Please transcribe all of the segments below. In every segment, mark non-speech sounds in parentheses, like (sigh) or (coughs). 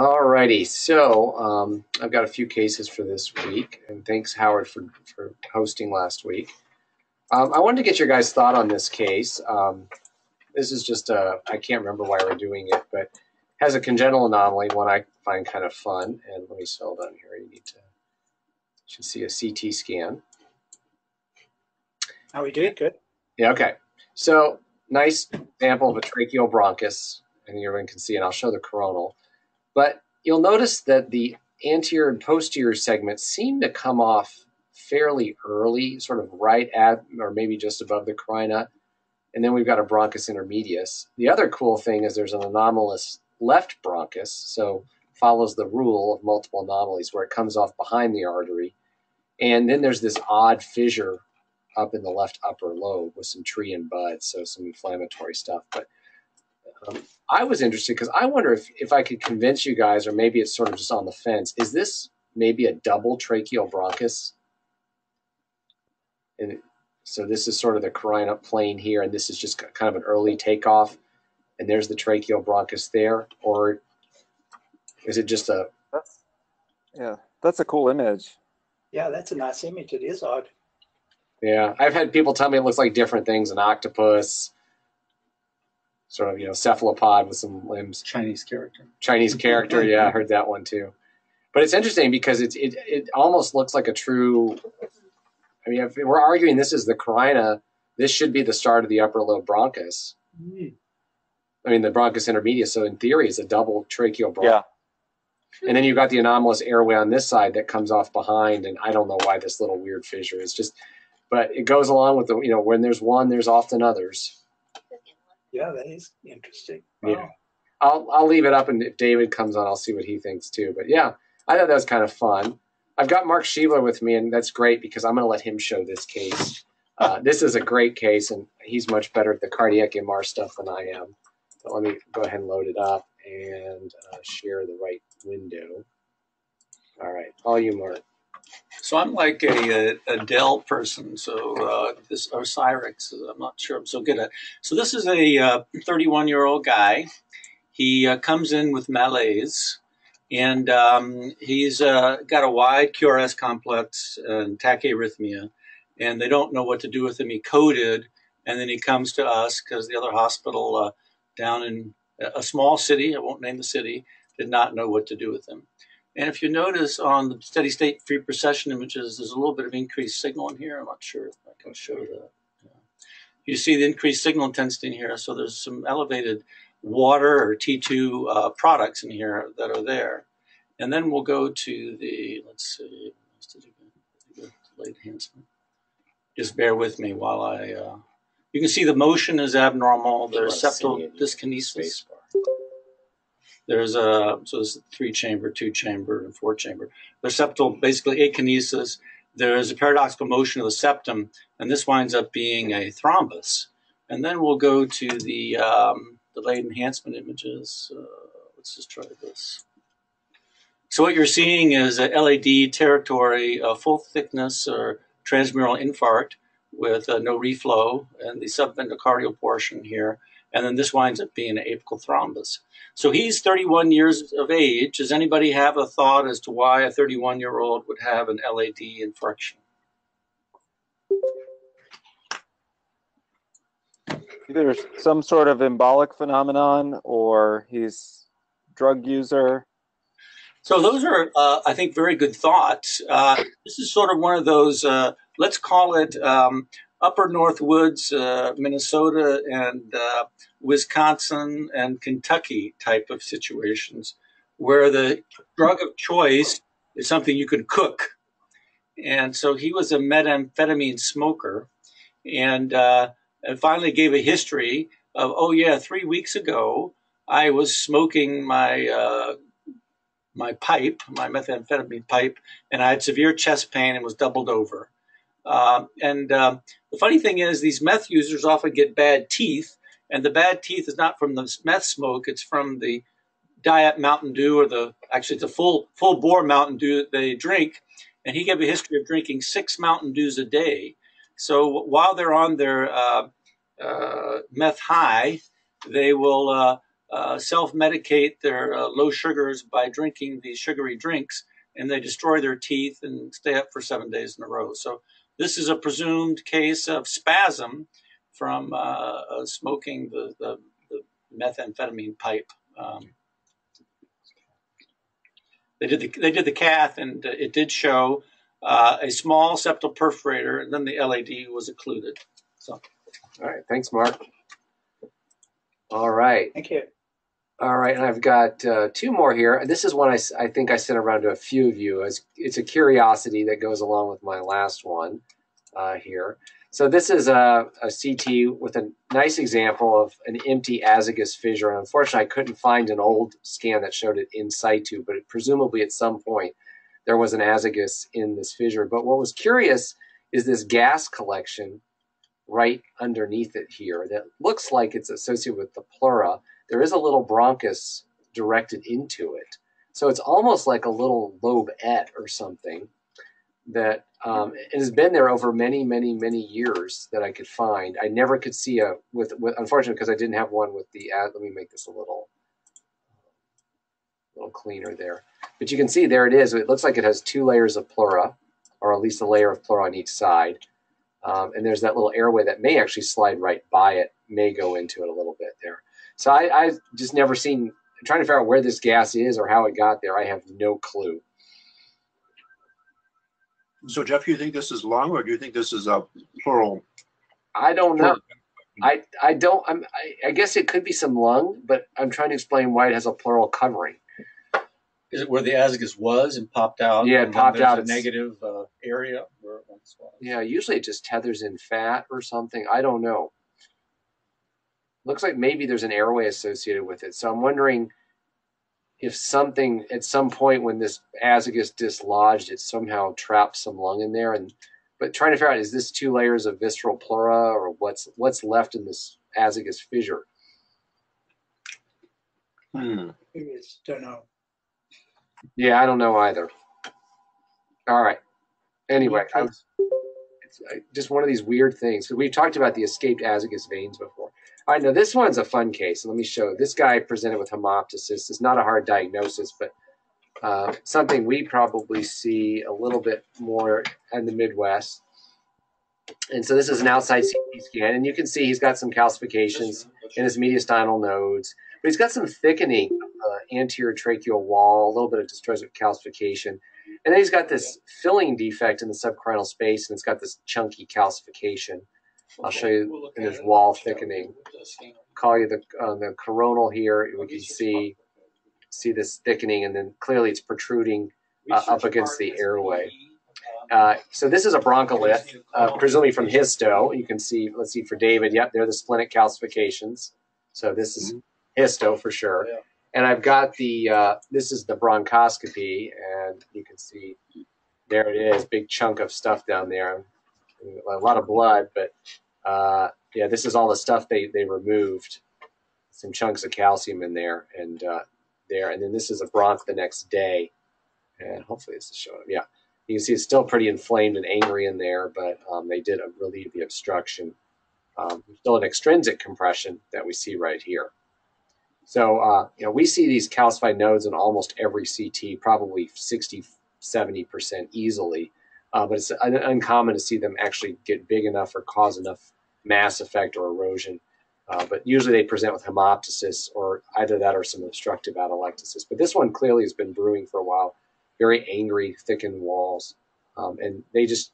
Alrighty, so um, I've got a few cases for this week, and thanks Howard for, for hosting last week. Um, I wanted to get your guys' thought on this case. Um, this is just a, I can't remember why we're doing it, but has a congenital anomaly, one I find kind of fun. And let me scroll down here. You need to, should see a CT scan. How we doing? Good. Yeah, okay. So nice example of a tracheal bronchus, and everyone can see, and I'll show the coronal. But you'll notice that the anterior and posterior segments seem to come off fairly early, sort of right at or maybe just above the carina. And then we've got a bronchus intermedius. The other cool thing is there's an anomalous left bronchus, so follows the rule of multiple anomalies where it comes off behind the artery. And then there's this odd fissure up in the left upper lobe with some tree in bud, so some inflammatory stuff. But um, I was interested because I wonder if, if I could convince you guys, or maybe it's sort of just on the fence, is this maybe a double tracheal bronchus? And so this is sort of the carina plane here, and this is just kind of an early takeoff, and there's the tracheal bronchus there, or is it just a? That's, yeah, that's a cool image. Yeah, that's a nice image. It is odd. Yeah, I've had people tell me it looks like different things, an octopus, sort of you know cephalopod with some limbs. Chinese character. Chinese character, (laughs) yeah, I heard that one too. But it's interesting because it's it it almost looks like a true. I mean, if we're arguing this is the carina, this should be the start of the upper lobe bronchus. Mm. I mean, the bronchus intermedius. So in theory, it's a double tracheal bronchus. Yeah. And then you've got the anomalous airway on this side that comes off behind, and I don't know why this little weird fissure is just, but it goes along with the you know when there's one, there's often others. Yeah, that is interesting. Yeah. I'll I'll leave it up, and if David comes on, I'll see what he thinks too. But yeah, I thought that was kind of fun. I've got Mark Schiebler with me, and that's great because I'm going to let him show this case. Uh, (laughs) this is a great case, and he's much better at the cardiac MR stuff than I am. So let me go ahead and load it up and uh, share the right window. All right, all you, Mark. So I'm like a, a, a Dell person. So uh, this or I'm not sure I'm so good at. So this is a 31 year old guy. He uh, comes in with malaise, and um, he's uh, got a wide QRS complex and tachyarrhythmia, and they don't know what to do with him. He coded, and then he comes to us because the other hospital uh, down in a small city, I won't name the city, did not know what to do with him. And if you notice on the steady state free precession images, there's a little bit of increased signal in here. I'm not sure if I can show that. Yeah. You see the increased signal intensity in here. So there's some elevated water or T2 uh, products in here that are there. And then we'll go to the, let's see, delayed enhancement. Just bear with me while I, uh, you can see the motion is abnormal. There's septal dyskinesis. There's a so there's three chamber, two chamber, and four chamber. There's septal basically akinesis. There's a paradoxical motion of the septum, and this winds up being a thrombus. And then we'll go to the um, delayed enhancement images. Uh, let's just try this. So what you're seeing is a LAD territory, uh, full thickness or transmural infarct with uh, no reflow and the subendocardial portion here. And then this winds up being an apical thrombus. So he's 31 years of age. Does anybody have a thought as to why a 31 year old would have an LAD infarction? Either some sort of embolic phenomenon or he's drug user. So those are, uh, I think, very good thoughts. Uh, this is sort of one of those, uh, let's call it um, upper North Woods, uh, Minnesota, and uh, Wisconsin and Kentucky type of situations where the drug of choice is something you can cook. And so he was a methamphetamine smoker and, uh, and finally gave a history of, oh, yeah, three weeks ago, I was smoking my uh, my pipe, my methamphetamine pipe, and I had severe chest pain and was doubled over. Uh, and um, the funny thing is, these meth users often get bad teeth, and the bad teeth is not from the meth smoke; it's from the diet Mountain Dew or the actually it's a full full bore Mountain Dew that they drink. And he gave a history of drinking six Mountain Dews a day. So while they're on their uh, uh, meth high, they will uh, uh, self-medicate their uh, low sugars by drinking these sugary drinks, and they destroy their teeth and stay up for seven days in a row. So this is a presumed case of spasm from uh, uh, smoking the, the, the methamphetamine pipe. Um, they did the they did the cath, and uh, it did show uh, a small septal perforator, and then the LAD was occluded. So All right, thanks, Mark. All right, Thank you. All right, and I've got uh, two more here. This is one I think I sent around to a few of you. As it's a curiosity that goes along with my last one uh, here. So this is a, a CT with a nice example of an empty azygos fissure. And unfortunately, I couldn't find an old scan that showed it in situ, but it, presumably at some point there was an azygos in this fissure. But what was curious is this gas collection right underneath it here that looks like it's associated with the pleura. There is a little bronchus directed into it. So it's almost like a little lobette or something that um, it has been there over many, many, many years that I could find. I never could see a with, with unfortunately because I didn't have one with the ad. Let me make this a little little cleaner there. But you can see there it is. It looks like it has two layers of pleura, or at least a layer of pleura on each side. Um, and there's that little airway that may actually slide right by it, may go into it a little bit there. So I, I've just never seen. Trying to figure out where this gas is or how it got there, I have no clue. So Jeff, you think this is lung or do you think this is a plural? I don't know. I I don't. I'm, I, I guess it could be some lung, but I'm trying to explain why it has a pleural covering. is it where the azygos was and popped out? Yeah, it and popped out. A negative uh, area where it once was. Yeah, usually it just tethers in fat or something. I don't know. Looks like maybe there's an airway associated with it. So I'm wondering if something at some point when this azygos dislodged, it somehow trapped some lung in there. And but trying to figure out is this two layers of visceral pleura or what's what's left in this azygos fissure? Hmm. It is, don't know. Yeah, I don't know either. All right. Anyway, I was, it's uh, just one of these weird things. We've talked about the escaped azygos veins before. All right, now this one's a fun case. Let me show. This guy presented with hemoptysis. It's not a hard diagnosis, but uh, something we probably see a little bit more in the Midwest. And so this is an outside CT scan, and you can see he's got some calcifications in his mediastinal nodes, but he's got some thickening of the anterior tracheal wall, a little bit of dystrophic calcification. And then he's got this filling defect in the subcarinal space, and it's got this chunky calcification. I'll show you in this wall thickening. Call you the on the coronal here. We can see see this thickening, and then clearly it's protruding uh, up against the airway. Uh, so this is a broncholith, uh, presumably from histo. You can see, let's see for David. Yep, they're the splenic calcifications. So this is histo for sure. And I've got the uh, this is the bronchoscopy, and you can see there it is, big chunk of stuff down there, a lot of blood. But uh, yeah, this is all the stuff they they removed, some chunks of calcium in there, and uh, there, and then this is a bronch the next day, and hopefully this is showing. up. Yeah, you can see it's still pretty inflamed and angry in there, but um, they did relieve the obstruction. Um, still an extrinsic compression that we see right here. So, uh, you know, we see these calcified nodes in almost every CT, probably 60, 70% easily. Uh, but it's un- uncommon to see them actually get big enough or cause enough mass effect or erosion. Uh, but usually they present with hemoptysis or either that or some obstructive atelectasis. But this one clearly has been brewing for a while. Very angry, thickened walls. Um, and they just,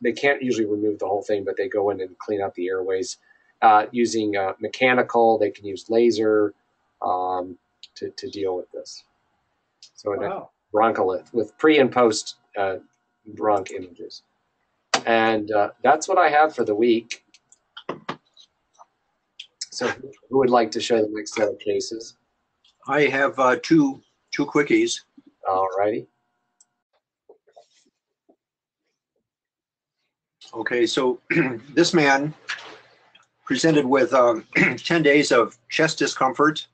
they can't usually remove the whole thing, but they go in and clean out the airways uh, using uh, mechanical. They can use laser um, to, to deal with this. So Wow. with pre and post bronch images. And uh, that's what I have for the week. So who would like to show the next set of cases? I have uh, two two quickies. All righty. Okay, so (clears throat) this man presented with um, (clears throat) 10 days of chest discomfort.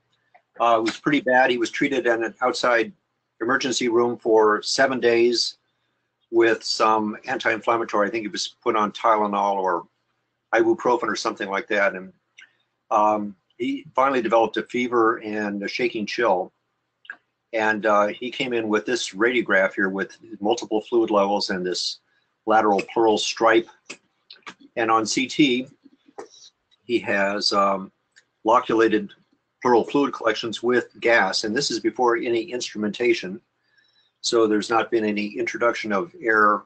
Uh, it was pretty bad. He was treated in an outside emergency room for seven days with some anti-inflammatory. I think he was put on Tylenol or ibuprofen or something like that. And um, he finally developed a fever and a shaking chill. And uh, he came in with this radiograph here with multiple fluid levels and this lateral pleural stripe. And on CT, he has um, loculated pleural fluid collections with gas. And this is before any instrumentation. So there's not been any introduction of air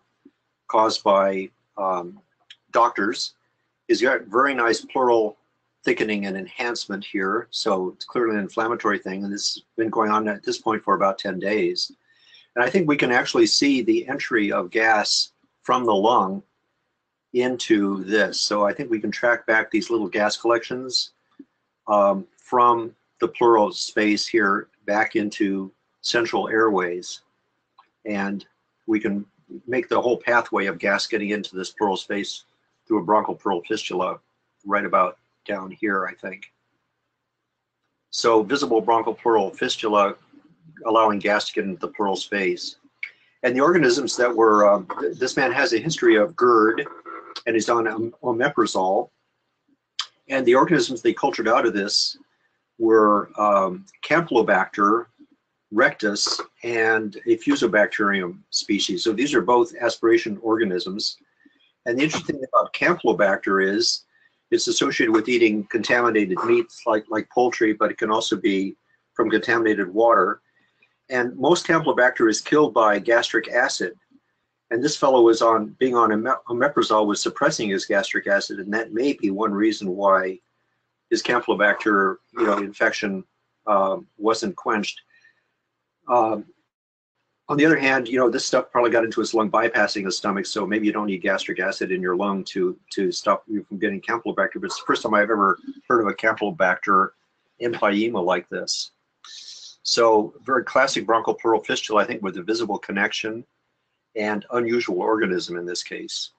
caused by um, doctors. He's got very nice pleural thickening and enhancement here. So it's clearly an inflammatory thing. And this has been going on at this point for about 10 days. And I think we can actually see the entry of gas from the lung into this. So I think we can track back these little gas collections um, from the pleural space here back into central airways. And we can make the whole pathway of gas getting into this pleural space through a bronchial pleural fistula right about down here, I think. So visible bronchial pleural fistula allowing gas to get into the pleural space. And the organisms that were, um, this man has a history of GERD and he's on omeprazole. And the organisms they cultured out of this were um, Campylobacter rectus and a Fusobacterium species. So these are both aspiration organisms. And the interesting thing about Campylobacter is it's associated with eating contaminated meats like, like poultry, but it can also be from contaminated water. And most Campylobacter is killed by gastric acid. And this fellow was on being on omeprazole was suppressing his gastric acid, and that may be one reason why his Campylobacter, you know, infection um, wasn't quenched. Um, on the other hand, you know, this stuff probably got into his lung, bypassing his stomach, so maybe you don't need gastric acid in your lung to to stop you from getting Campylobacter. But it's the first time I've ever heard of a Campylobacter empyema like this. So very classic bronchial pleural fistula, I think, with a visible connection and unusual organism in this case.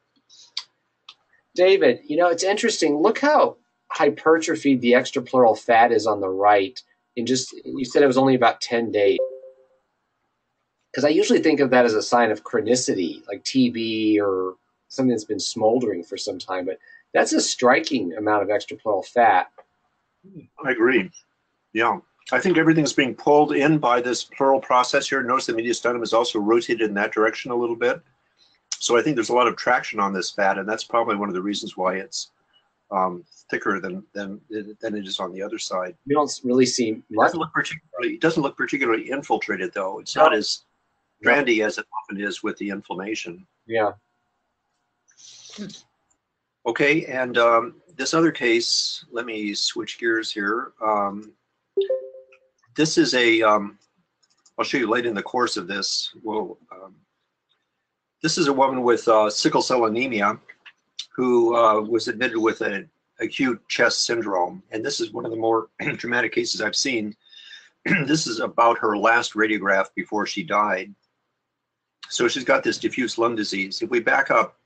David, you know, it's interesting. Look how hypertrophied the extrapleural fat is on the right. In just, you said it was only about 10 days because I usually think of that as a sign of chronicity, like TB or something that's been smoldering for some time. But that's a striking amount of extrapleural fat. I agree. Yeah. I think everything's being pulled in by this pleural process here. Notice the mediastinum is also rotated in that direction a little bit. So I think there's a lot of traction on this fat, and that's probably one of the reasons why it's um, thicker than than than it is on the other side. You don't really see It doesn't look particularly. It doesn't look particularly infiltrated though. It's not as strandy as it often is with the inflammation. Yeah. Okay, and um, this other case, let me switch gears here. Um, this is a, um, I'll show you later in the course of this. Well, um, this is a woman with uh, sickle cell anemia who uh, was admitted with an acute chest syndrome. And this is one of the more (clears throat) dramatic cases I've seen. (clears throat) this is about her last radiograph before she died. So she's got this diffuse lung disease. If we back up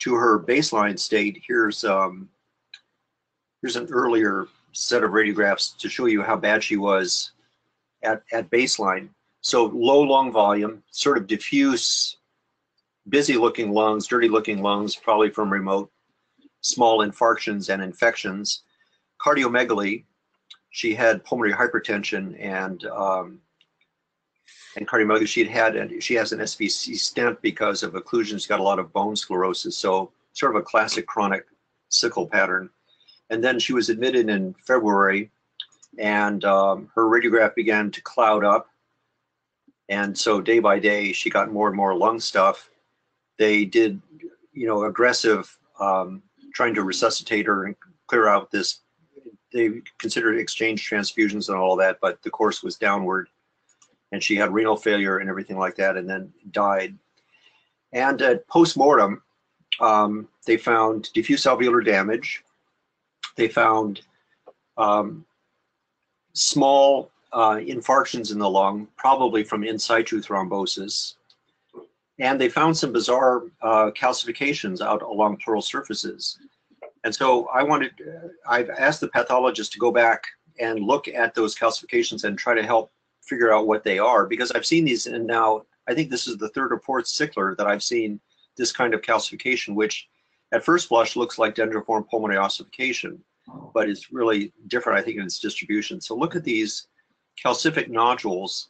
to her baseline state, here's um, here's an earlier set of radiographs to show you how bad she was at, at baseline. So low lung volume, sort of diffuse, busy looking lungs, dirty looking lungs, probably from remote small infarctions and infections. Cardiomegaly, she had pulmonary hypertension and um, and cardiomegaly. She had had she has an SVC stent because of occlusion. She's got a lot of bone sclerosis, so sort of a classic chronic sickle pattern. And then she was admitted in February, and um, her radiograph began to cloud up. And so day by day, she got more and more lung stuff. They did, you know, aggressive um, trying to resuscitate her and clear out this. They considered exchange transfusions and all that, but the course was downward and she had renal failure and everything like that, and then died. And at post-mortem, um, they found diffuse alveolar damage. They found um, small uh, infarctions in the lung, probably from in situ thrombosis. And they found some bizarre uh, calcifications out along pleural surfaces. And so I wanted, uh, I've asked the pathologist to go back and look at those calcifications and try to help figure out what they are because I've seen these and now I think this is the third or fourth sickler that I've seen this kind of calcification, which at first blush looks like dendriform pulmonary ossification. but it's really different, I think, in its distribution. So look at these calcific nodules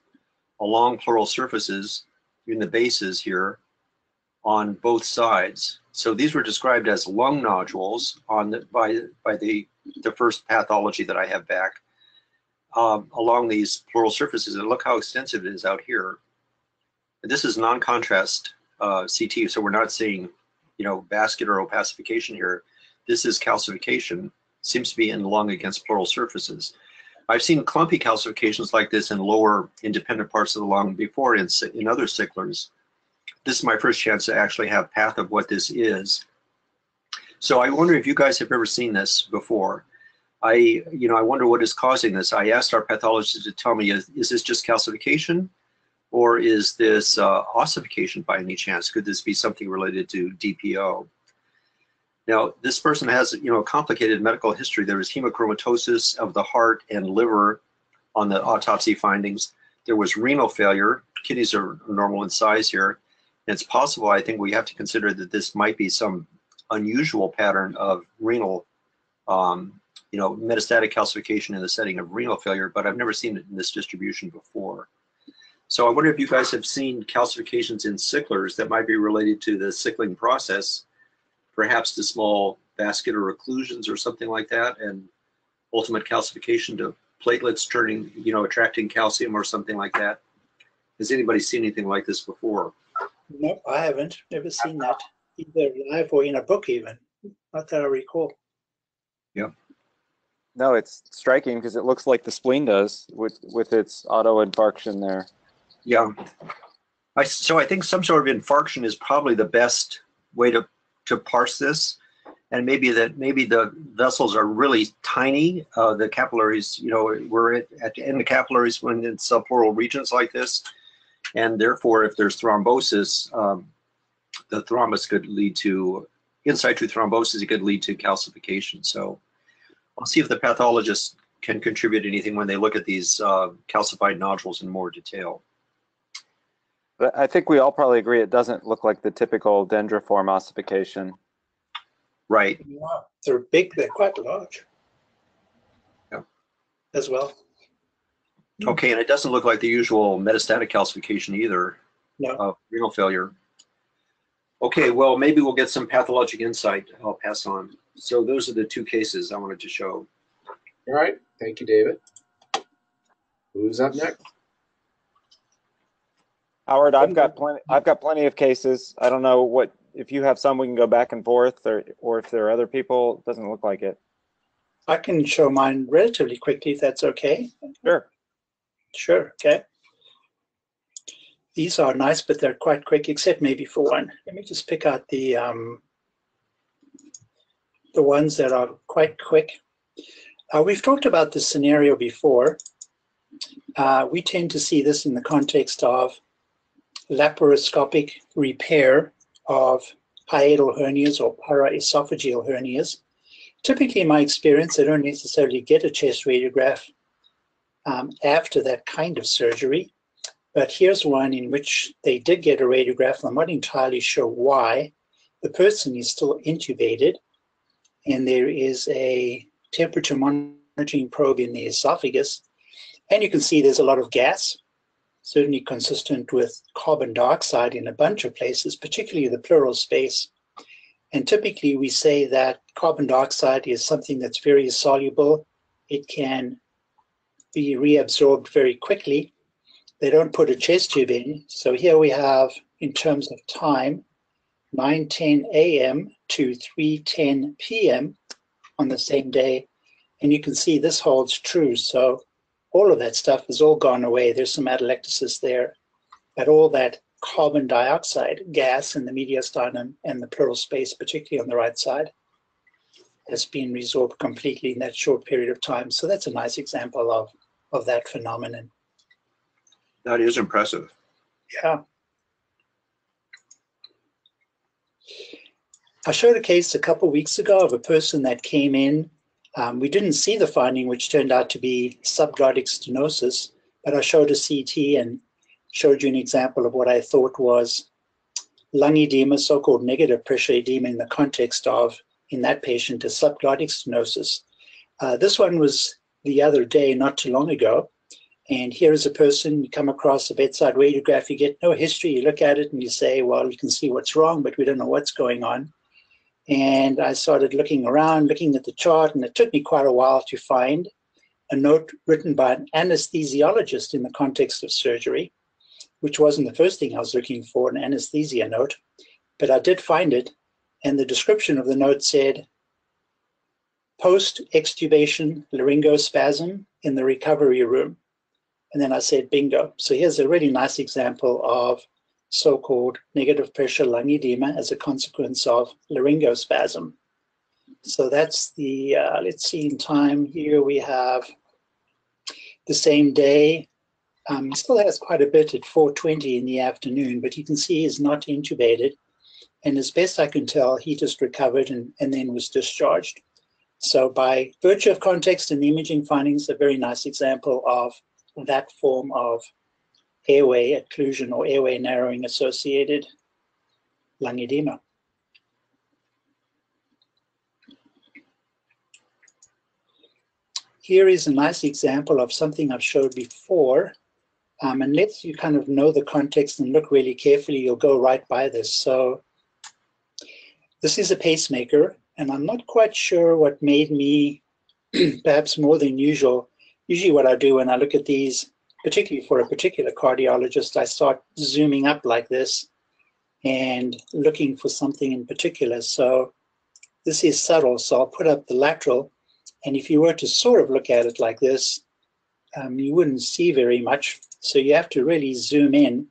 along pleural surfaces in the bases here on both sides. So these were described as lung nodules on the, by, by the, the first pathology that I have back um, along these pleural surfaces. And look how extensive it is out here. And this is non-contrast uh, CT, so we're not seeing, you know, vascular opacification here. This is calcification, seems to be in the lung against pleural surfaces. I've seen clumpy calcifications like this in lower independent parts of the lung before in, in other sicklers. This is my first chance to actually have path of what this is. So I wonder if you guys have ever seen this before. I, you know, I wonder what is causing this. I asked our pathologist to tell me, is, is this just calcification or is this uh, ossification by any chance? Could this be something related to DPO? Now, this person has, you know, a complicated medical history. There was hemochromatosis of the heart and liver on the autopsy findings. There was renal failure. Kidneys are normal in size here. And it's possible, I think we have to consider that this might be some unusual pattern of renal, um, you know, metastatic calcification in the setting of renal failure, but I've never seen it in this distribution before. So I wonder if you guys have seen calcifications in sicklers that might be related to the sickling process perhaps to small vascular occlusions or something like that, and ultimate calcification to platelets turning, you know, attracting calcium or something like that. Has anybody seen anything like this before? No, I haven't. Never seen that either live or in a book, even. Not that I recall. No, it's striking because it looks like the spleen does with with its auto infarction there. Yeah. I, so I think some sort of infarction is probably the best way to to parse this and maybe that maybe the vessels are really tiny uh, the capillaries you know we're at, at the end of capillaries when in subpleural regions like this and therefore if there's thrombosis um, the thrombus could lead to in situ thrombosis it could lead to calcification so i'll see if the pathologist can contribute anything when they look at these uh, calcified nodules in more detail But I think we all probably agree it doesn't look like the typical dendriform ossification. right Yeah, they're big. They're quite large. Yeah. As well. okay and it doesn't look like the usual metastatic calcification either No. of renal failure. Okay, well, maybe we'll get some pathologic insight. I'll pass on. So those are the two cases I wanted to show. All right. Thank you, David. Who's up next? Howard, I've got plenty. I've got plenty of cases. I don't know what if you have some we can go back and forth, or or if there are other people. It doesn't look like it. I can show mine relatively quickly if that's okay. Sure. Sure, okay. These are nice, but they're quite quick, except maybe for one. Let me just pick out the um, the ones that are quite quick. Uh, we've talked about this scenario before. Uh, we tend to see this in the context of laparoscopic repair of hiatal hernias or paraesophageal hernias. Typically, in my experience, they don't necessarily get a chest radiograph um, after that kind of surgery. But here's one in which they did get a radiograph. I'm not entirely sure why. The person is still intubated, and there is a temperature monitoring probe in the esophagus. And you can see there's a lot of gas, certainly consistent with carbon dioxide in a bunch of places, particularly the pleural space. And typically, we say that carbon dioxide is something that's very soluble. It can be reabsorbed very quickly. They don't put a chest tube in. So here we have, in terms of time, 9:10 a.m. to 3:10 p.m. on the same day, and you can see this holds true. So all of that stuff has all gone away. There's some atelectasis there, but all that carbon dioxide gas in the mediastinum and the pleural space, particularly on the right side, has been resorbed completely in that short period of time. So that's a nice example of of that phenomenon. That is impressive. Yeah. I showed a case a couple weeks ago of a person that came in. Um, we didn't see the finding, which turned out to be subglottic stenosis, but I showed a CT and showed you an example of what I thought was lung edema, so-called negative pressure edema in the context of, in that patient, a subglottic stenosis. Uh, this one was the other day, not too long ago. And here is a person, you come across a bedside radiograph, you get no history, you look at it and you say, well, you can see what's wrong, but we don't know what's going on. And I started looking around, looking at the chart, and it took me quite a while to find a note written by an anesthesiologist in the context of surgery, which wasn't the first thing I was looking for, an anesthesia note, but I did find it. And the description of the note said, post-extubation laryngospasm in the recovery room. And then I said, bingo. So here's a really nice example of so-called negative pressure lung edema as a consequence of laryngospasm. So that's the, uh, let's see in time here we have the same day. Um, he still has quite a bit at 4.20 in the afternoon, but you can see he's not intubated. And as best I can tell, he just recovered and, and then was discharged. So by virtue of context and the imaging findings, a very nice example of that form of airway occlusion or airway narrowing associated lung edema. Here is a nice example of something I've showed before. Um, unless you kind of know the context and look really carefully, you'll go right by this. So this is a pacemaker, and I'm not quite sure what made me (clears throat) perhaps more than usual. Usually what I do when I look at these particularly for a particular cardiologist, I start zooming up like this and looking for something in particular. So this is subtle, so I'll put up the lateral. And if you were to sort of look at it like this, um, you wouldn't see very much. So you have to really zoom in.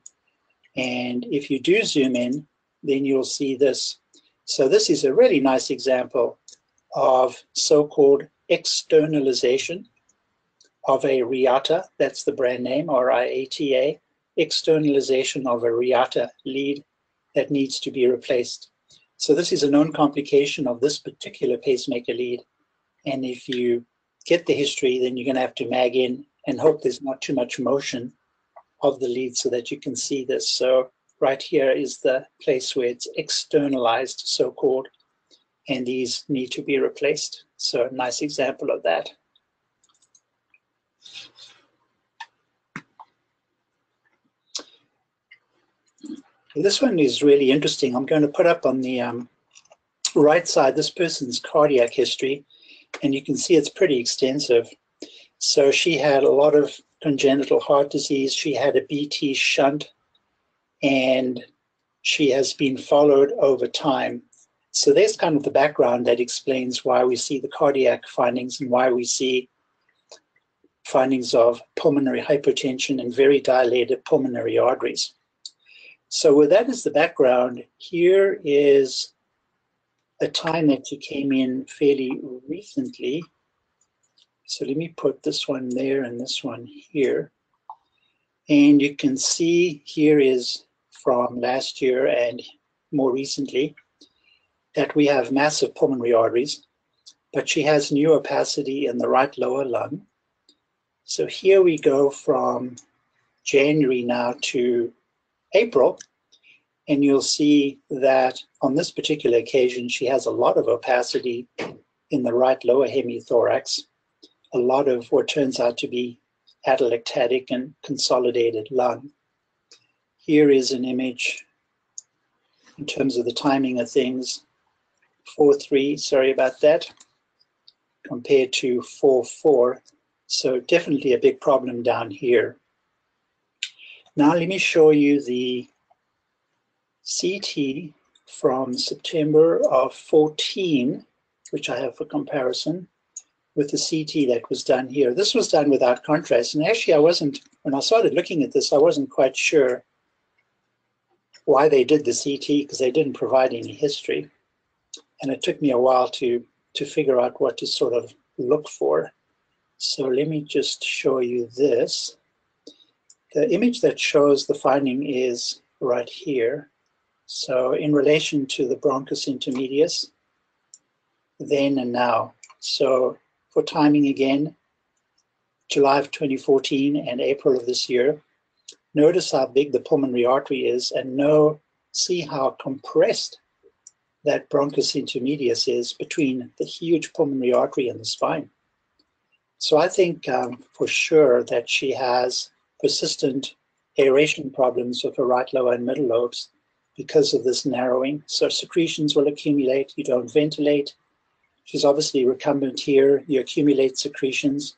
And if you do zoom in, then you'll see this. So this is a really nice example of so-called externalization of a Riata, that's the brand name, or IATA, externalization of a Riata lead that needs to be replaced. So this is a known complication of this particular pacemaker lead. And if you get the history, then you're going to have to mag in and hope there's not too much motion of the lead so that you can see this. So right here is the place where it's externalized, so-called, and these need to be replaced. So a nice example of that. This one is really interesting. I'm going to put up on the um, right side this person's cardiac history, and you can see it's pretty extensive. So she had a lot of congenital heart disease. She had a BT shunt, and she has been followed over time. So there's kind of the background that explains why we see the cardiac findings and why we see findings of pulmonary hypertension and very dilated pulmonary arteries. So with that as the background, here is a time that you came in fairly recently. So let me put this one there and this one here. And you can see here is from last year and more recently that we have massive pulmonary arteries, but she has new opacity in the right lower lung. So here we go from January now to April, and you'll see that on this particular occasion, she has a lot of opacity in the right lower hemithorax, a lot of what turns out to be atelectatic and consolidated lung. Here is an image in terms of the timing of things, 4-3, sorry about that, compared to 4-4. So definitely a big problem down here. Now let me show you the CT from September of 14, which I have for comparison, with the CT that was done here. This was done without contrast. And actually, I wasn't, when I started looking at this, I wasn't quite sure why they did the CT because they didn't provide any history. And it took me a while to, to figure out what to sort of look for. So let me just show you this. The image that shows the finding is right here. So in relation to the bronchus intermedius, then and now. So for timing again, July of 2014 and April of this year, notice how big the pulmonary artery is and know, see how compressed that bronchus intermedius is between the huge pulmonary artery and the spine. So I think um, for sure that she has persistent aeration problems with her right lower and middle lobes because of this narrowing. So secretions will accumulate, you don't ventilate. She's obviously recumbent here, you accumulate secretions.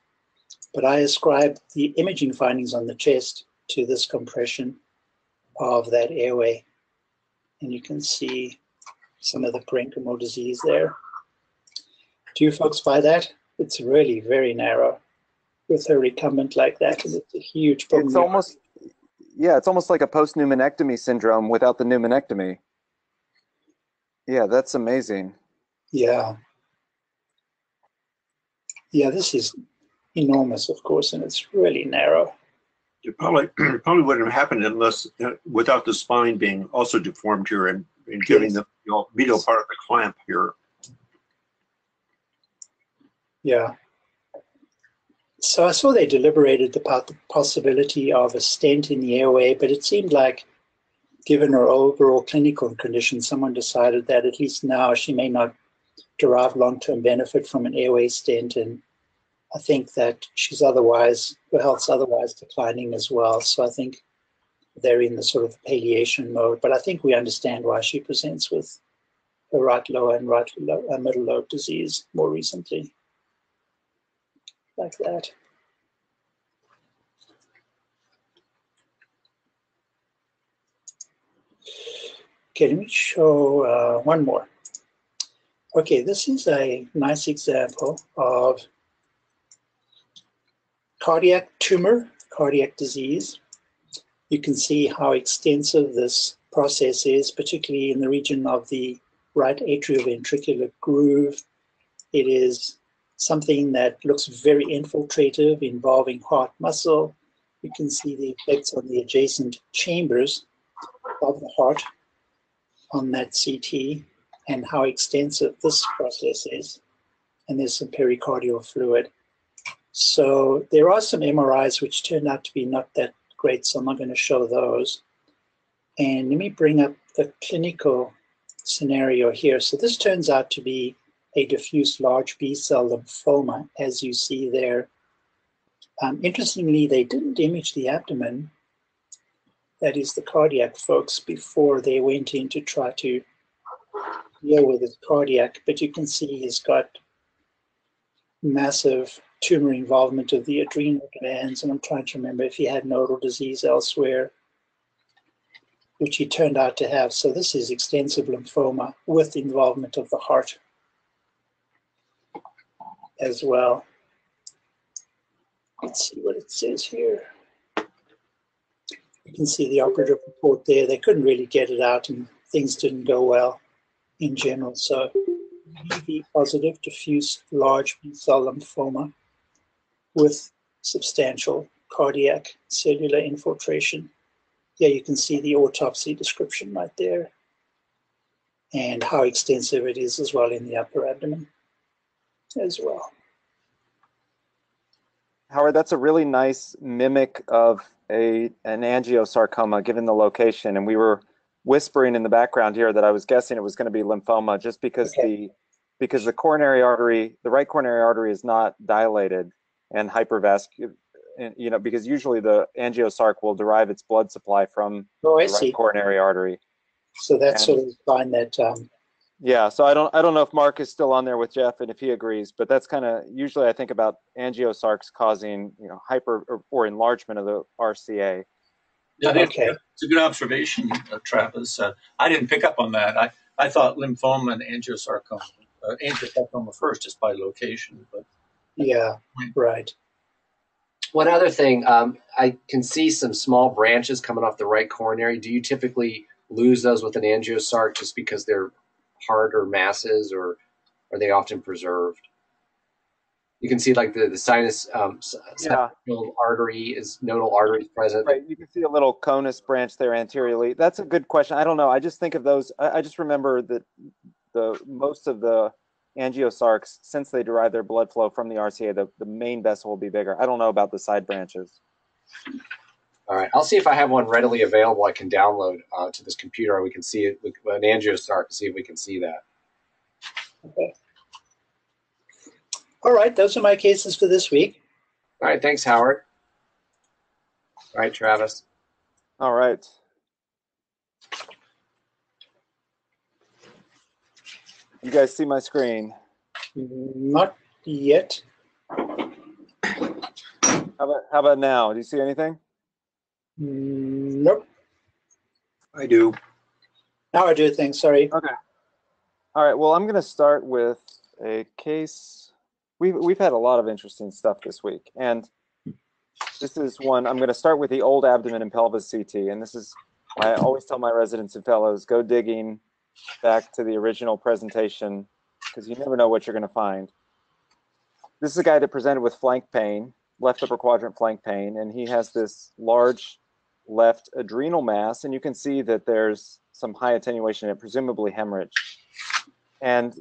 But I ascribe the imaging findings on the chest to this compression of that airway. And you can see some of the parenchymal disease there. Do you folks buy that? It's really very narrow with a recumbent like that, and it's a huge problem. It's almost, yeah, it's almost like a post-pneumonectomy syndrome without the pneumonectomy. Yeah, that's amazing. Yeah. Yeah, this is enormous, of course, and it's really narrow. It probably (clears throat) probably wouldn't have happened unless uh, without the spine being also deformed here and, and giving Yes. the you know, medial part of the clamp here. Yeah. So I saw they deliberated the possibility of a stent in the airway, but it seemed like, given her overall clinical condition, someone decided that at least now she may not derive long-term benefit from an airway stent, and I think that she's otherwise her health's otherwise declining as well. So I think they're in the sort of palliation mode, but I think we understand why she presents with her right lower and right lo- uh, middle lobe disease more recently like that. Okay, let me show uh, one more. Okay, this is a nice example of cardiac tumor, cardiac disease. You can see how extensive this process is, particularly in the region of the right atrioventricular groove. It is something that looks very infiltrative involving heart muscle. You can see the effects on the adjacent chambers of the heart on that CT and how extensive this process is. And there's some pericardial fluid. So there are some MRIs which turned out to be not that great, so I'm not going to show those. And let me bring up the clinical scenario here. So this turns out to be a diffuse large B cell lymphoma, as you see there. Um, interestingly, they didn't image the abdomen, that is the cardiac folks, before they went in to try to deal with his cardiac, but you can see he's got massive tumor involvement of the adrenal glands, and I'm trying to remember if he had nodal disease elsewhere, which he turned out to have. So this is extensive lymphoma with involvement of the heart as well. Let's see what it says here. You can see the operative report there. They couldn't really get it out and things didn't go well in general. So EV positive diffuse large B-cell lymphoma with substantial cardiac cellular infiltration. Yeah, you can see the autopsy description right there and how extensive it is as well in the upper abdomen as well. Howard, that's a really nice mimic of a an angiosarcoma given the location. And we were whispering in the background here that I was guessing it was going to be lymphoma just because Okay. the because the coronary artery, the right coronary artery is not dilated and hypervascular, you know, because usually the angiosarc will derive its blood supply from Oh, the right coronary artery. So that's And- sort of a sign that um, Yeah, so I don't I don't know if Mark is still on there with Jeff and if he agrees, but that's kind of usually I think about angiosarcs causing you know hyper or, or enlargement of the RCA. Yeah, Okay. It's a good observation, uh, Travis. Uh, I didn't pick up on that. I, I thought lymphoma and angiosarcoma, uh, angiosarcoma first, just by location. But yeah, right. One other thing, um, I can see some small branches coming off the right coronary. Do you typically lose those with an angiosarc just because they're harder masses, or are they often preserved? You can see like the the sinus um, Yeah. artery is nodal artery present. Right, you can see a little conus branch there anteriorly. That's a good question. I don't know. I just think of those. I, I just remember that the most of the angiosarcs, since they derive their blood flow from the RCA, the, the main vessel will be bigger. I don't know about the side branches. All right, I'll see if I have one readily available. I can download uh, to this computer, and we can see it with an angiosarc. See if we can see that. Okay. All right, those are my cases for this week. All right, thanks, Howard. All right, Travis. All right. You guys see my screen? Not yet. How about how about now? Do you see anything? Mm, Nope. I do. Now I do things, sorry. Okay. All right. Well, I'm going to start with a case. We've we've had a lot of interesting stuff this week, and this is one. I'm going to start with the old abdomen and pelvis CT, and this is. I always tell my residents and fellows go digging back to the original presentation because you never know what you're going to find. This is a guy that presented with flank pain, left upper quadrant flank pain, and he has this large left adrenal mass, and you can see that there's some high attenuation and presumably hemorrhage. And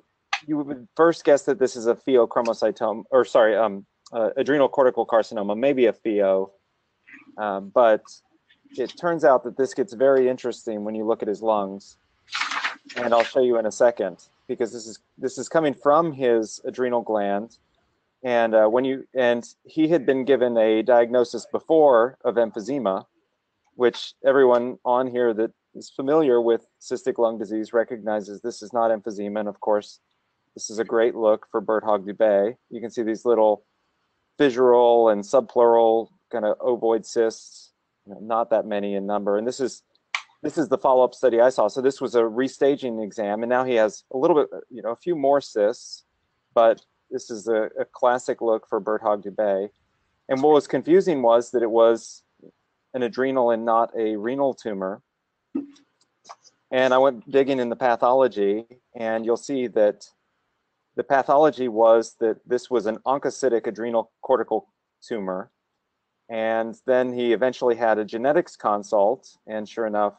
you would first guess that this is a pheochromocytoma, or sorry, um, uh, adrenal cortical carcinoma, maybe a pheo. Um, but it turns out that this gets very interesting when you look at his lungs, and I'll show you in a second because this is this is coming from his adrenal gland, and uh, when you and he had been given a diagnosis before of emphysema, which everyone on here that is familiar with cystic lung disease recognizes this is not emphysema. And of course, this is a great look for Birt-Hogg Dubé. You can see these little fissural and subpleural kind of ovoid cysts, you know, not that many in number. And this is this is the follow-up study I saw. So this was a restaging exam, and now he has a little bit, you know, a few more cysts, but this is a, a classic look for Birt-Hogg Dubé. And what was confusing was that it was an adrenal and not a renal tumor. And I went digging in the pathology, and you'll see that the pathology was that this was an oncocytic adrenal cortical tumor. And then he eventually had a genetics consult, and sure enough,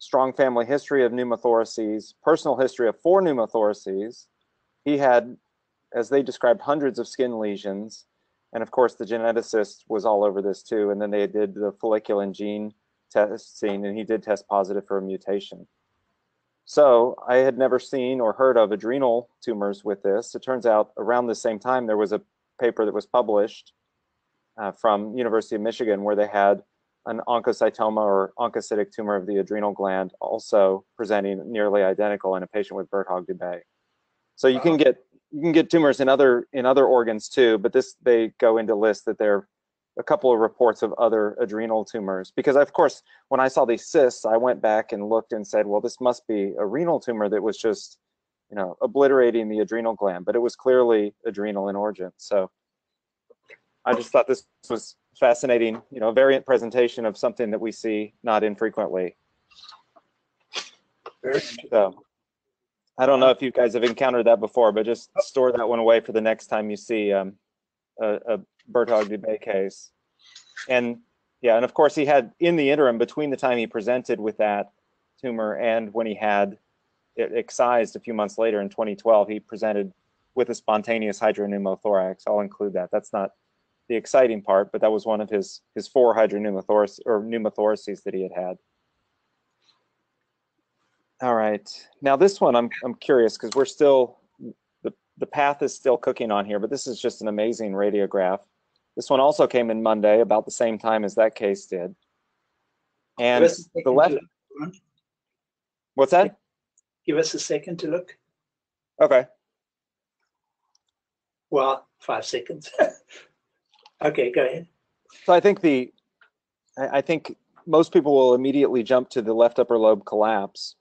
strong family history of pneumothoraces, personal history of four pneumothoraces. He had, as they described, hundreds of skin lesions. And of course, the geneticist was all over this too. And then they did the folliculin gene testing, and he did test positive for a mutation. So I had never seen or heard of adrenal tumors with this. It turns out around the same time there was a paper that was published uh, from University of Michigan where they had an oncocytoma or oncocytic tumor of the adrenal gland also presenting nearly identical in a patient with Birt-Hogg Dubé. So you can get you can get tumors in other in other organs too, but this they go into lists that there are a couple of reports of other adrenal tumors because of course when I saw these cysts, I went back and looked and said, well, this must be a renal tumor that was just you know obliterating the adrenal gland, but it was clearly adrenal in origin. So I just thought this was fascinating, you know, variant presentation of something that we see not infrequently. So I don't know if you guys have encountered that before, but just store that one away for the next time you see um, a, a Birt-Hogg Dubé case. And yeah, and of course he had in the interim between the time he presented with that tumor and when he had it excised a few months later in 2012, he presented with a spontaneous hydropneumothorax. I'll include that. That's not the exciting part, but that was one of his his four hydropneumothoraces or pneumothoraces that he had had. All right, now this one I'm I'm curious because we're still the the path is still cooking on here, but this is just an amazing radiograph. This one also came in Monday about the same time as that case did, and the left. What's that? Give us a second to look. Okay. Well, five seconds. (laughs) okay, go ahead. So I think the, I I think most people will immediately jump to the left upper lobe collapse,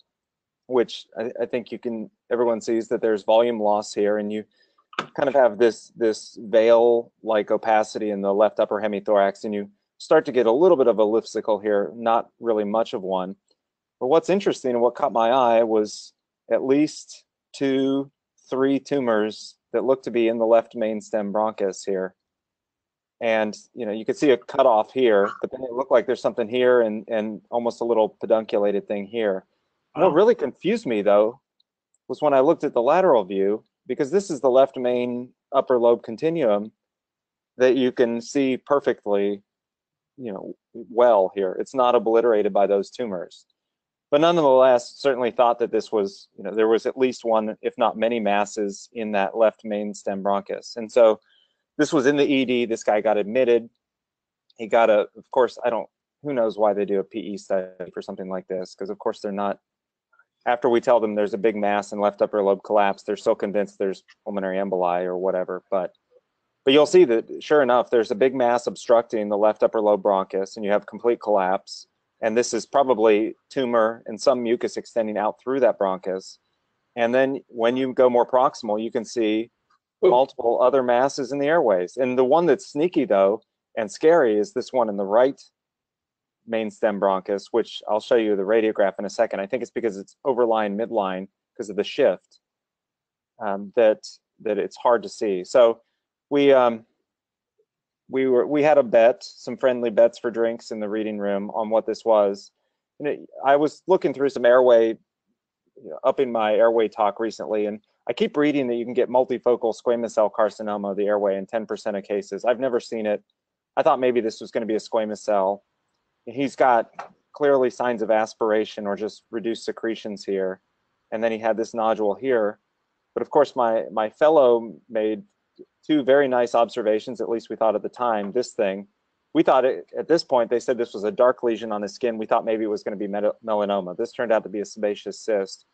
which I, I think you can. Everyone sees that there's volume loss here, and you kind of have this this veil-like opacity in the left upper hemithorax, and you start to get a little bit of a lift here, not really much of one. But what's interesting and what caught my eye was at least two, three tumors that look to be in the left main stem bronchus here and you know you could see a cutoff here, but then it looked like there's something here and and almost a little pedunculated thing here. What really confused me though was when I looked at the lateral view because this is the left main upper lobe continuum that you can see perfectly, you know, well here. It's not obliterated by those tumors. but nonetheless, certainly thought that this was, you know, there was at least one, if not many masses in that left main stem bronchus. And so this was in the ED. This guy got admitted. He got a, of course, I don't, who knows why they do a PE study for something like this? Because of course they're not. After we tell them there's a big mass and left upper lobe collapse, they're still convinced there's pulmonary emboli or whatever. But but you'll see that sure enough, there's a big mass obstructing the left upper lobe bronchus, and you have complete collapse. And this is probably tumor and some mucus extending out through that bronchus. And then when you go more proximal, you can see multiple other masses in the airways. And the one that's sneaky though and scary is this one in the right main stem bronchus, which I'll show you the radiograph in a second. I think it's because it's overlying midline because of the shift um, that that it's hard to see. So we um, we were we had a bet, some friendly bets for drinks in the reading room on what this was. And it, I was looking through some airway, you know, upping my airway talk recently, and I keep reading that you can get multifocal squamous cell carcinoma of the airway in 10% of cases. I've never seen it. I thought maybe this was going to be a squamous cell. He's got clearly signs of aspiration or just reduced secretions here. And then he had this nodule here. But of course, my, my fellow made two very nice observations, at least we thought at the time, this thing. We thought it, at this point, they said this was a dark lesion on the skin. We thought maybe it was going to be melanoma. This turned out to be a sebaceous cyst.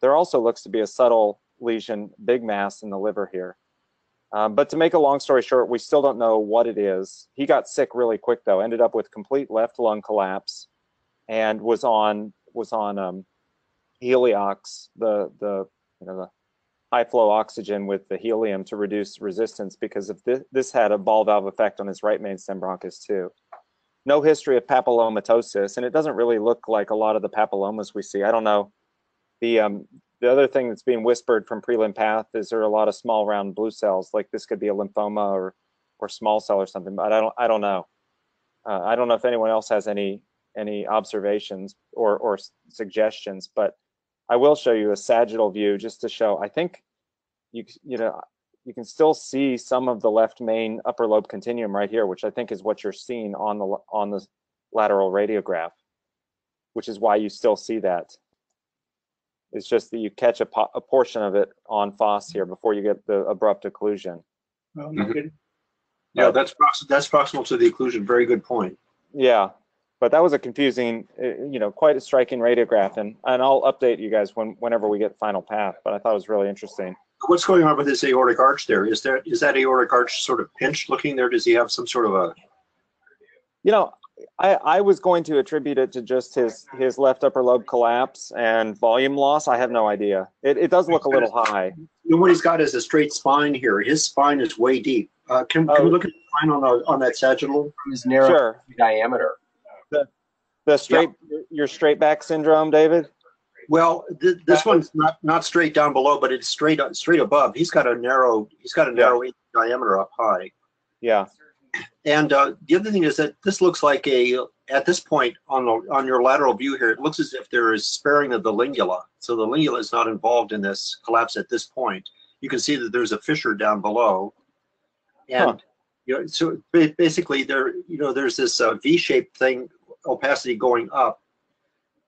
There also looks to be a subtle lesion, big mass in the liver here. Um, but to make a long story short, we still don't know what it is. He got sick really quick though, ended up with complete left lung collapse and was on was on um, Heliox, the the you know the high flow oxygen with the helium to reduce resistance because of this, this had a ball valve effect on his right main stem bronchus too. No history of papillomatosis, and it doesn't really look like a lot of the papillomas we see. I don't know. The um, the other thing that's being whispered from prelim path is there are a lot of small round blue cells, like this could be a lymphoma or or small cell or something, but I don't I don't know. Uh, I don't know if anyone else has any any observations or or suggestions, but I will show you a sagittal view just to show, I think you, you know, you can still see some of the left main upper lobe continuum right here, which I think is what you're seeing on the, on the lateral radiograph, which is why you still see that. It's just that you catch a, a portion of it on FOSS here before you get the abrupt occlusion. Well, no Mhm. good. Yeah, that's prox- that's proximal to the occlusion. Very good point. Yeah, but that was a confusing, uh, you know, quite a striking radiograph, and and I'll update you guys when whenever we get final path. But I thought it was really interesting. What's going on with his aortic arch there? Is there is that aortic arch sort of pinched looking there? Does he have some sort of a You know, I I was going to attribute it to just his his left upper lobe collapse and volume loss. I have no idea. It it does look a little high. you know, what he's got is a straight spine here. His spine is way deep. Uh, can, can Oh. we look at the spine on the, on that sagittal? From his narrow Sure. diameter. The straight your straight back syndrome, David. Well, th- this one's not not straight down below, but it's straight straight above. He's got a narrow he's got a Yeah. narrow diameter up high. Yeah. And uh, the other thing is that this looks like a at this point on the on your lateral view here, it looks as if there is sparing of the lingula. So the lingula is not involved in this collapse at this point. You can see that there's a fissure down below, and Huh. you know, so basically there you know there's this uh, V-shaped thing opacity going up.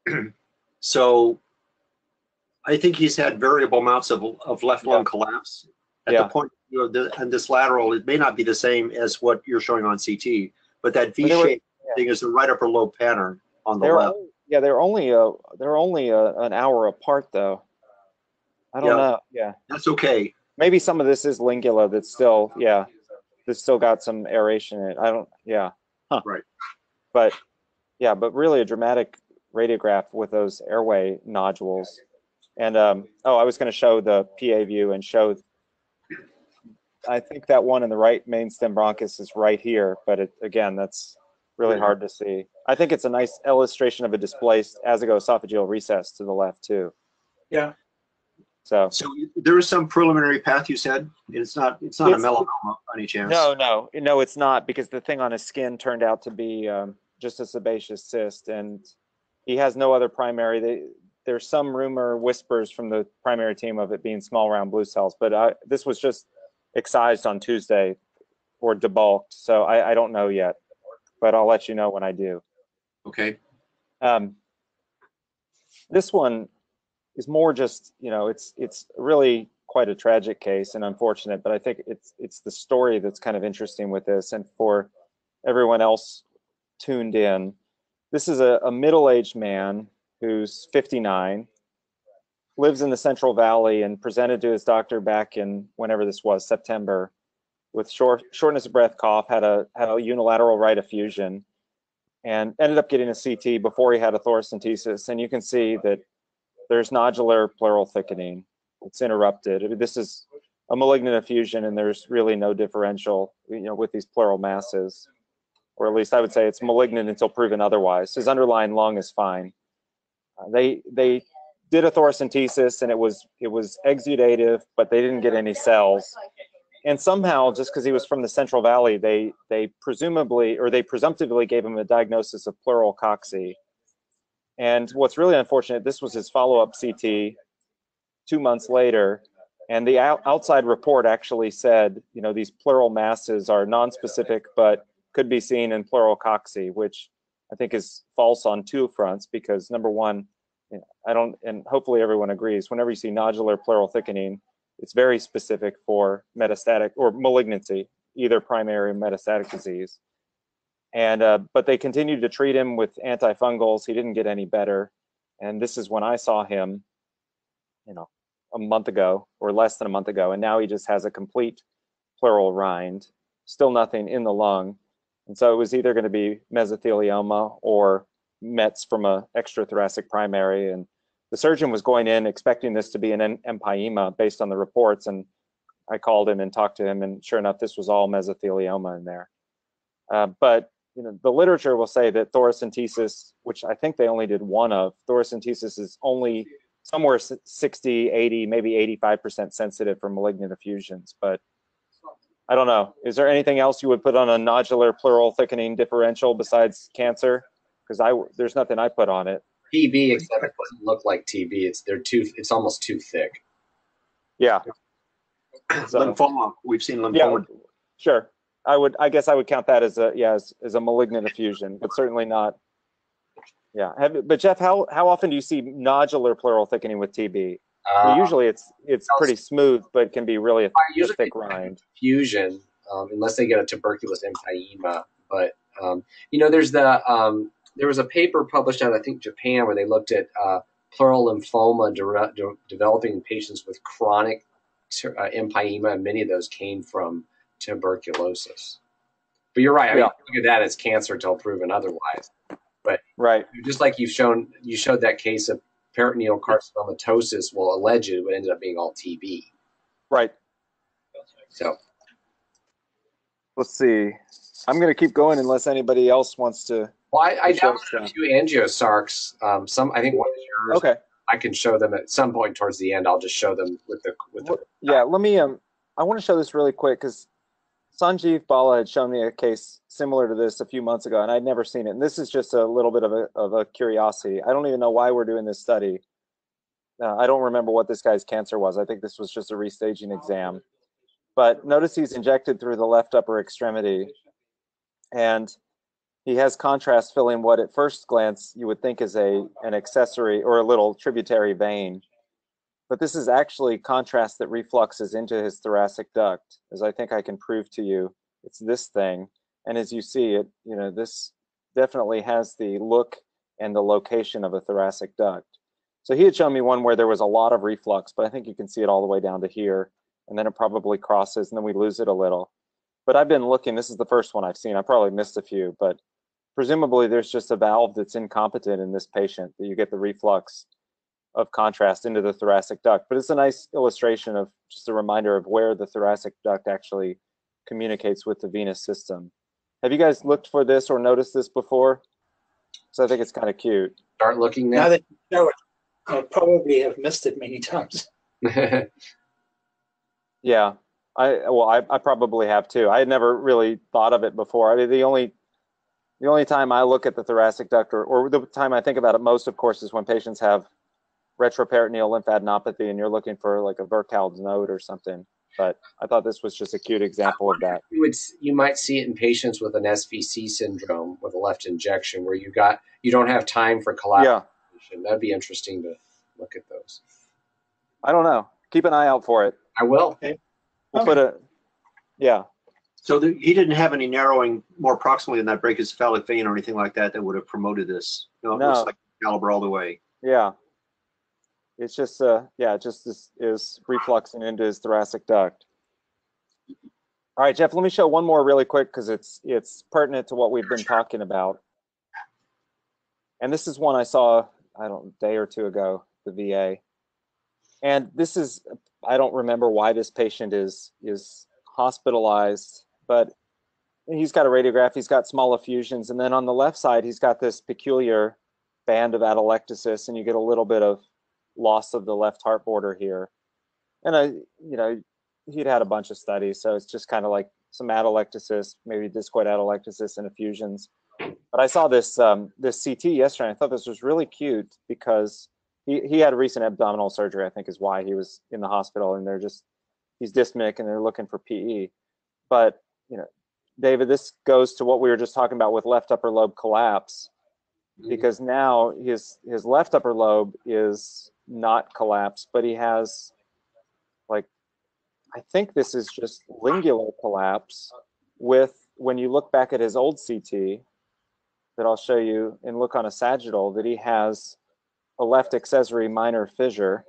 (clears throat) so I think he's had variable amounts of of left lung collapse at Yeah. the point you know the, and this lateral it may not be the same as what you're showing on CT, but that they were- V-shaped thing is the right upper lobe pattern on the They're left. only, yeah, they're only a they're only a, an hour apart though. I don't Yeah. know. Yeah. That's okay. Maybe some of this is lingula that's still, yeah, that's still got some aeration in it. I don't, yeah. Huh. Right. But, yeah, but really a dramatic radiograph with those airway nodules. And, um, oh, I was going to show the PA view and show, I think that one in the right main stem bronchus is right here, but it, again, that's really hard to see. I think it's a nice illustration of a displaced azygoesophageal recess to the left too. Yeah. So. So there is some preliminary path you said. It's not it's not It's- a melanoma by any chance. No, no, no, it's not because the thing on his skin turned out to be um, just a sebaceous cyst, and he has no other primary. They, there's some rumor, whispers from the primary team of it being small round blue cells, but I, this was just excised on Tuesday or debulked, so I, I don't know yet, but I'll let you know when I do. Okay. Um, This one is more just, you know, it's it's really quite a tragic case and unfortunate, but I think it's it's the story that's kind of interesting with this. And for everyone else tuned in, this is a, a middle-aged man who's 59, lives in the Central Valley, and presented to his doctor back in whenever this was September, with short shortness of breath, cough, had a had a unilateral right effusion, and ended up getting a CT before he had a thoracentesis. And you can see that there's nodular pleural thickening. It's interrupted. I mean, this is a malignant effusion, and there's really no differential, you know, with these pleural masses, or at least I would say it's malignant until proven otherwise. His underlying lung is fine. Uh, they they did a thoracentesis, and it was it was exudative, but they didn't get any cells. And somehow, just because he was from the Central Valley, they they presumably or they presumptively gave him a diagnosis of pleural cocci. And what's really unfortunate, this was his follow-up CT two months later, and the out, outside report actually said, you know, these pleural masses are non-specific, but could be seen in pleural cocci, which I think is false on two fronts because number one, I don't, and hopefully everyone agrees, whenever you see nodular pleural thickening, it's very specific for metastatic or malignancy, either primary or metastatic disease. And uh, but they continued to treat him with antifungals. He didn't get any better. And this is when I saw him, you know, a month ago or less than a month ago. And now he just has a complete pleural rind, still nothing in the lung. And so it was either going to be mesothelioma or Mets from a extrathoracic primary. And the surgeon was going in expecting this to be an empyema based on the reports. And I called him and talked to him, and sure enough, this was all mesothelioma in there. Uh, but you know, the literature will say that thoracentesis, which I think they only did one of, thoracentesis is only somewhere 60, 80, maybe 85% sensitive for malignant effusions. But I don't know. Is there anything else you would put on a nodular pleural thickening differential besides cancer? Because I there's nothing I put on it. TB, except it doesn't look like TB. It's they're too. It's almost too thick. Yeah. So, lymphoma. We've seen lymphoma. Yeah, sure. I would. I guess I would count that as a yeah as, as a malignant effusion, but certainly not. Yeah. Have, but Jeff, how how often do you see nodular pleural thickening with TB? Uh, well, usually it's it's pretty smooth, but can be really a, a thick rind. Fusion, um, unless they get a tuberculous empyema. But um, you know, there's the um, there was a paper published out I think Japan where they looked at uh, pleural lymphoma de- de- developing in patients with chronic uh, empyema, and many of those came from tuberculosis. But you're right. I mean, look at that as cancer until proven otherwise. But right, just like you've shown, you showed that case of peritoneal carcinomatosis. Well, alleged, it ended up being all TB. Right. So let's see. I'm going to keep going unless anybody else wants to. Well, I, I downloaded a few angiosarcs. Um, some I think one is yours. Okay. I can show them at some point towards the end. I'll just show them with the with the. Yeah, let me. Um, I want to show this really quick because Sanjeev Bhalla had shown me a case similar to this a few months ago, and I'd never seen it. And this is just a little bit of a of a curiosity. I don't even know why we're doing this study. Uh, I don't remember what this guy's cancer was. I think this was just a restaging exam. But notice he's injected through the left upper extremity, and he has contrast filling what at first glance you would think is a an accessory or a little tributary vein but this is actually contrast that refluxes into his thoracic duct, as I think I can prove to you. It's this thing. And as you see it, you know, this definitely has the look and the location of a thoracic duct. So he had shown me one where there was a lot of reflux, but I think you can see it all the way down to here. And then it probably crosses and then we lose it a little. But I've been looking, this is the first one I've seen. I probably missed a few, but presumably there's just a valve that's incompetent in this patient that you get the reflux of contrast into the thoracic duct. But it's a nice illustration of just a reminder of where the thoracic duct actually communicates with the venous system. Have you guys looked for this or noticed this before? So I think it's kind of cute. Start looking now. Now that you know it, I probably have missed it many times. (laughs) yeah, I well, I, I probably have too. I had never really thought of it before. I mean, the only the only time I look at the thoracic duct, or, or the time I think about it most, of course, is when patients have retroperitoneal lymphadenopathy and you're looking for like a Virchow's node or something. But I thought this was just a cute example of that. You would you might see it in patients with an SVC syndrome with a left injection where you got you don't have time for collaboration. Yeah. That'd be interesting to look at those. I don't know. Keep an eye out for it. I will. We'll put a, yeah. So the, he didn't have any narrowing more proximally than that brachiocephalic vein or anything like that that would have promoted this. No, it No. looks like caliber all the way. Yeah. It's just uh yeah, just is, is refluxing into his thoracic duct. All right, Jeff, let me show one more really quick because it's it's pertinent to what we've been talking about. And this is one I saw, I don't a day or two ago, the VA. And this is I don't remember why this patient is is hospitalized, but he's got a radiograph, he's got small effusions, and then on the left side he's got this peculiar band of atelectasis and you get a little bit of loss of the left heart border here. And I, you know, he'd had a bunch of studies, so it's just kind of like some atelectasis, maybe discoid atelectasis and effusions. But I saw this um, this CT yesterday. And I thought this was really cute because he, he had recent abdominal surgery. I think is why he was in the hospital, and they're just he's dyspneic and they're looking for PE. But you know, David, this goes to what we were just talking about with left upper lobe collapse mm-hmm. because now his his left upper lobe is not collapsed, but he has like I think this is just lingular collapse with when you look back at his old CT that I'll show you and look on a sagittal that he has a left accessory minor fissure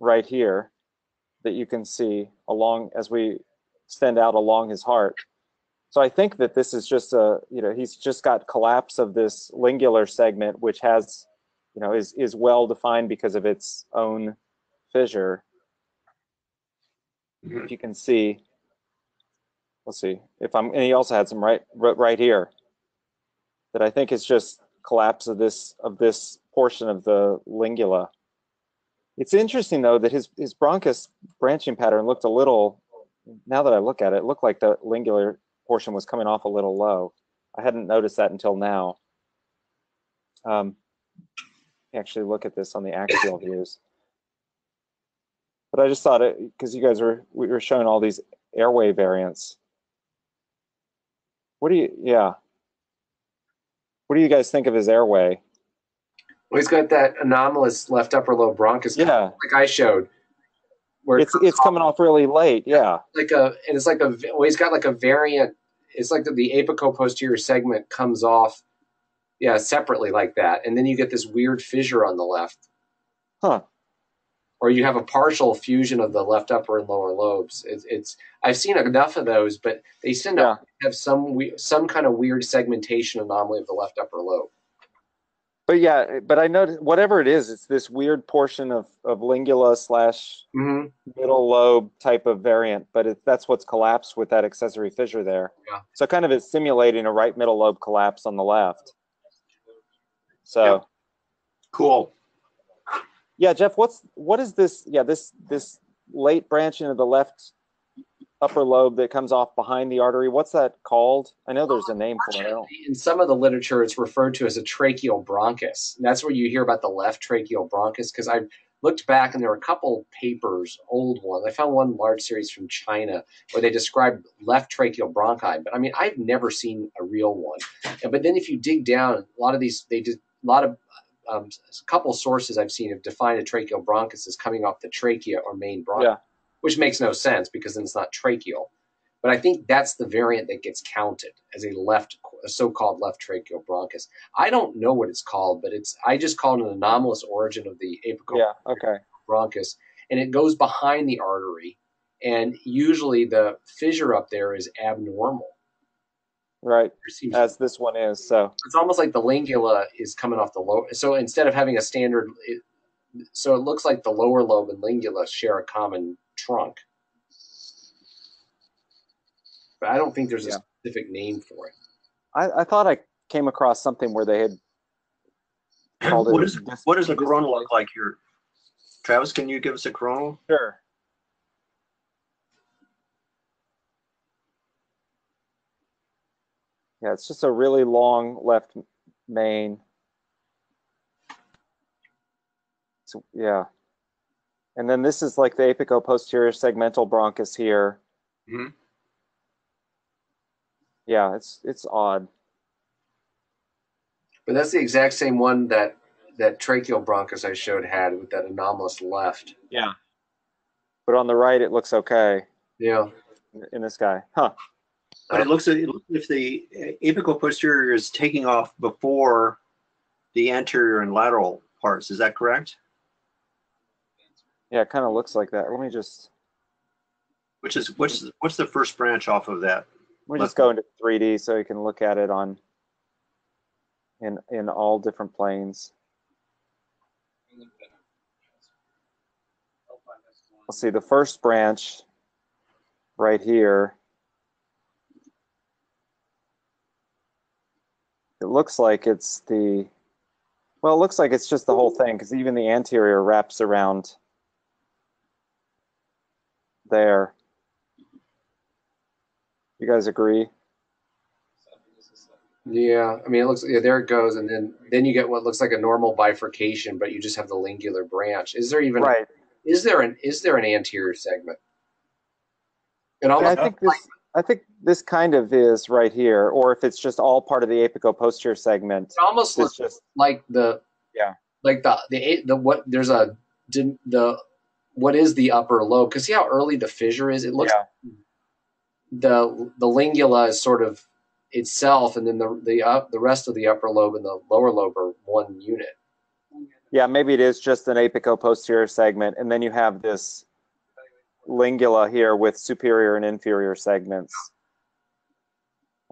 right here that you can see along as we extend out along his heart. So I think that this is just a, you know, he's just got collapse of this lingular segment, which has, you know, is is well defined because of its own fissure. If mm-hmm. you can see, let's see if I'm, and he also had some right right right here that I think is just collapse of this of this portion of the lingula. It's interesting though that his his bronchus branching pattern looked a little. Now that I look at it, it looked like the lingular portion was coming off a little low. I hadn't noticed that until now. Um, actually look at this on the axial (coughs) views. But I just thought it because you guys were we were showing all these airway variants. What do you yeah? What do you guys think of his airway? Well, he's got that anomalous left upper lobe bronchus, Yeah, like I showed. Where it it's comes it's coming off really late. Yeah, like a, and it's like a, well, he's got like a variant. It's like the, the apical posterior segment comes off, yeah, separately like that, and then you get this weird fissure on the left. Huh. Or you have a partial fusion of the left upper and lower lobes. It's, it's I've seen enough of those, but they tend to Yeah. have some we, some kind of weird segmentation anomaly of the left upper lobe. But yeah, but I noticed whatever it is, it's this weird portion of of lingula slash Mm-hmm. middle lobe type of variant, but it, that's what's collapsed with that accessory fissure there. Yeah. So kind of it's simulating a right middle lobe collapse on the left. So. Cool. Yeah, Jeff, what's what is this? Yeah, this this late branching of the left upper lobe that comes off behind the artery. What's that called? I know there's a name for it. In some of the literature, it's referred to as a tracheal bronchus. And that's where you hear about the left tracheal bronchus. Because I looked back and there were a couple papers, old ones. I found one large series from China where they described left tracheal bronchi. But I mean, I've never seen a real one. But then if you dig down, a lot of these, they did a lot of um, a couple sources I've seen have defined a tracheal bronchus as coming off the trachea or main bronchi, Yeah. Which makes no sense because then it's not tracheal. But I think that's the variant that gets counted as a left, a so-called left tracheal bronchus. I don't know what it's called, but it's I just call it an anomalous origin of the apical Yeah. Okay. bronchus, and it goes behind the artery, and usually the fissure up there is abnormal. Right. As this one is. So it's almost like the lingula is coming off the lower. So instead of having a standard, it, so it looks like the lower lobe and lingula share a common trunk. But I don't think there's Yeah. a specific name for it. I, I thought I came across something where they had (clears throat) called it. What is dis- what does a coronal look like here? Travis, can you give us a coronal? Sure. Yeah, it's just a really long left main. So, yeah. And then this is like the apico-posterior segmental bronchus here. Mhm. Yeah, it's it's odd. But that's the exact same one that that tracheal bronchus I showed had with that anomalous left. Yeah. But on the right, it looks okay Yeah. in this guy. Huh. But it looks, it looks if the apical posterior is taking off before the anterior and lateral parts. Is that correct? Yeah, it kind of looks like that. Let me just Which is what's what's the first branch off of that? let me just go into 3D so you can look at it on in in all different planes. Let's see the first branch right here. It looks like it's the well, it looks like it's just the whole thing because even the anterior wraps around there. You guys agree? Yeah. I mean, it looks, yeah, there it goes. And then, then you get what looks like a normal bifurcation, but you just have the lingular branch. Is there even, Right. is there an, is there an anterior segment? Yeah, I think this. I think this kind of is right here, or if it's just all part of the apico-posterior segment, it almost looks just like the, Yeah. like the, the, the, what, there's a, the, what is the upper lobe? Cause see how early the fissure is? It looks, yeah, the, the lingula is sort of itself. And then the, the, up, the rest of the upper lobe and the lower lobe are one unit. yeah. Maybe it is just an apico-posterior segment, and then you have this lingula here with superior and inferior segments.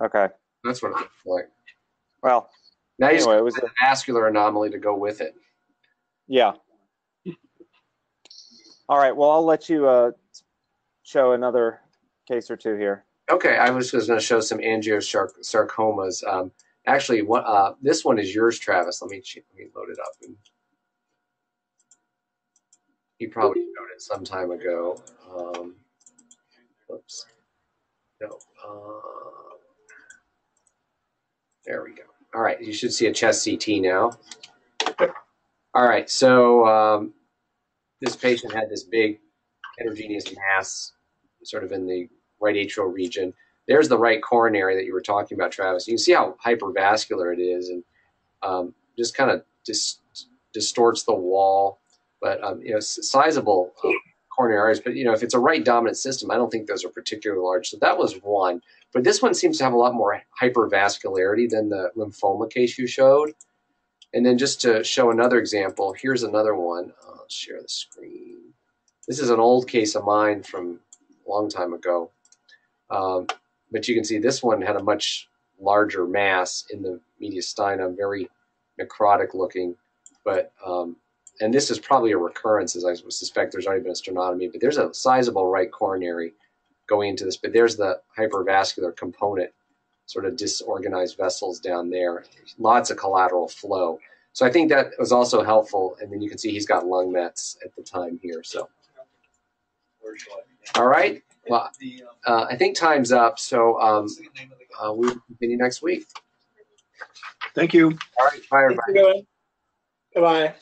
Okay. That's what it looks like. Well, Now you just anyway, it was a vascular anomaly to go with it. yeah. All right. Well, I'll let you uh, show another case or two here. Okay, I was just going to show some angiosarcomas. Um, actually, what, uh, this one is yours, Travis. Let me let me load it up. And you probably showed it some time ago. Um, oops. No. Uh, there we go. All right, you should see a chest CT now. All right, so um, this patient had this big heterogeneous mass sort of in the right atrial region. There's the right coronary that you were talking about, Travis. You can see how hypervascular it is, and um, just kind of dis- distorts the wall. But um, you know, sizable uh, coronary arteries. But you know, if it's a right dominant system, I don't think those are particularly large. So that was one. But this one seems to have a lot more hypervascularity than the lymphoma case you showed. And then just to show another example, here's another one. I'll share the screen. This is an old case of mine from a long time ago. Um, but you can see this one had a much larger mass in the mediastinum, very necrotic looking. But um, and this is probably a recurrence, as I suspect. There's already been a sternotomy, but there's a sizable right coronary going into this. But there's the hypervascular component, sort of disorganized vessels down there. Lots of collateral flow. So I think that was also helpful. And then you can see he's got lung mets at the time here. So all right. Well, uh, I think time's up. So um, uh, we will continue next week. Thank you. All right. Bye, everybody. Goodbye.